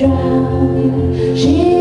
drown. She